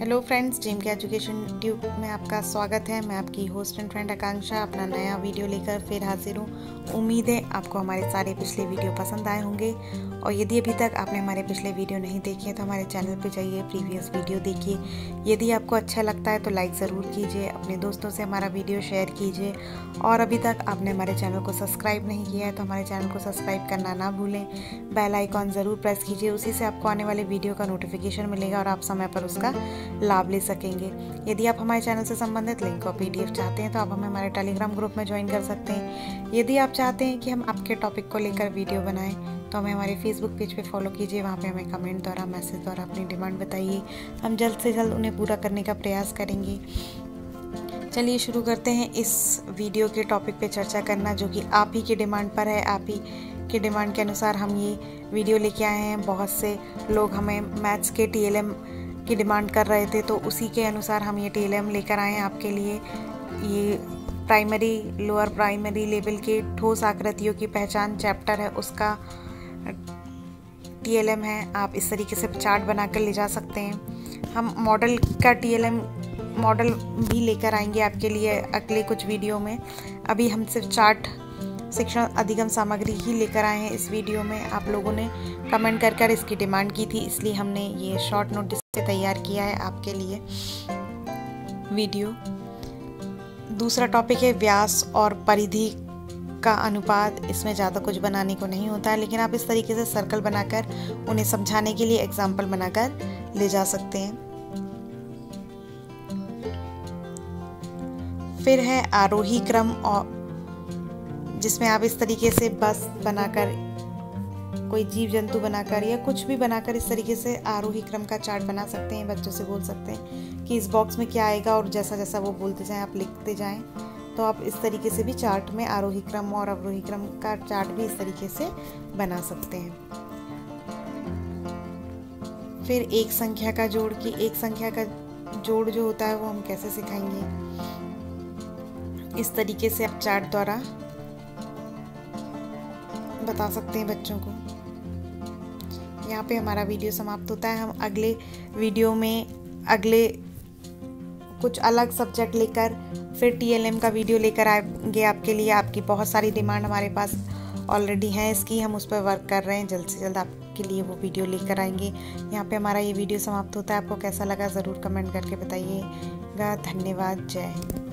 Hello friends gym के education tube में आपका स्वागत है। मैं आपकी होस्ट एंड फ्रेंड आकांक्षा, अपना नया वीडियो लेकर फिर हाजिर हूँ। उम्मीद है आपको हमारे सारे पिछले वीडियो पसंद आए होंगे। और यदि अभी तक आपने हमारे पिछले वीडियो नहीं देखे तो हमारे चैनल पर जाइए प्रीवियस वीडियो देखिए। यदि आपको अच्छा लगता है तो लाइक ज़रूर कीजिए, अपने दोस्तों से हमारा वीडियो शेयर कीजिए। और अभी तक आपने हमारे चैनल को सब्सक्राइब नहीं किया है तो हमारे चैनल को सब्सक्राइब करना ना भूलें। बेल आइकॉन ज़रूर प्रेस कीजिए, उसी से आपको आने वाले वीडियो का नोटिफिकेशन मिलेगा और आप समय पर उसका लाभ ले सकेंगे। यदि आप हमारे चैनल से संबंधित लिंक और पीडीएफ चाहते हैं तो आप हमें हमारे टेलीग्राम ग्रुप में ज्वाइन कर सकते हैं। यदि आप चाहते हैं कि हम आपके टॉपिक को लेकर वीडियो बनाएँ तो हमें हमारे फेसबुक पेज पे फॉलो कीजिए। वहाँ पे हमें कमेंट द्वारा मैसेज द्वारा अपनी डिमांड बताइए। हम जल्द से जल्द उन्हें पूरा करने का प्रयास करेंगे। चलिए शुरू करते हैं इस वीडियो के टॉपिक पे चर्चा करना, जो कि आप ही की डिमांड पर है। आप ही की डिमांड के अनुसार हम ये वीडियो लेके आए हैं। बहुत से लोग हमें मैथ्स के टीएलएम की डिमांड कर रहे थे तो उसी के अनुसार हम ये टीएलएम लेकर आए हैं आपके लिए। ये प्राइमरी लोअर प्राइमरी लेवल के ठोस आकृतियों की पहचान चैप्टर है, उसका टीएलएम है। आप इस तरीके से चार्ट बनाकर ले जा सकते हैं। हम मॉडल का टीएलएम मॉडल भी लेकर आएँगे आपके लिए अगले कुछ वीडियो में। अभी हम सिर्फ़ चार्ट शिक्षण अधिगम सामग्री ही लेकर आए हैं इस वीडियो में। आप लोगों ने कमेंट कर कर इसकी डिमांड की थी, इसलिए हमने ये शॉर्ट नोटिस से तैयार किया है आपके लिए। वीडियो। दूसरा टॉपिक है व्यास और परिधि का अनुपात। इसमें ज़्यादा कुछ बनाने को नहीं होता है लेकिन आप इस तरीके से सर्कल बनाकर, उन्हें समझाने के लिए एग्ज़ाम्पल बनाकर ले जा सकते हैं। फिर है आरोही क्रम और जिसमें आप इस तरीके से बस बनाकर, कोई जीव जंतु बनाकर या कुछ भी बनाकर इस तरीके से आरोही क्रम का चार्ट बना सकते हैं, बच्चों से बोल सकते हैं कि इस बॉक्स में क्या आएगा और जैसा जैसा वो बोलते जाएँ, आप लिखते जाएँ तो आप इस तरीके से भी चार्ट में आरोही क्रम और अवरोही क्रम का चार्ट भी इस तरीके से बना सकते हैं। फिर एक संख्या का जोड़ की, एक संख्या का जोड़ जो होता है वो हम कैसे सिखाएँगे? इस तरीके से आप चार्ट द्वारा बता सकते हैं बच्चों को। यहाँ पे हमारा वीडियो समाप्त होता है। हम अगले वीडियो में अगले कुछ अलग सब्जेक्ट लेकर, फिर टीएलएम का वीडियो लेकर आएँगे आपके लिए। आपकी बहुत सारी डिमांड हमारे पास ऑलरेडी है इसकी। हम उस पर वर्क कर रहे हैं। जल्द से जल्द आपके लिए वो वीडियो लेकर आएँगे। यहाँ पे हमारा ये वीडियो समाप्त होता है। आपको कैसा लगा ज़रूर कमेंट करके बताइएगा। धन्यवाद। जय